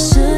是。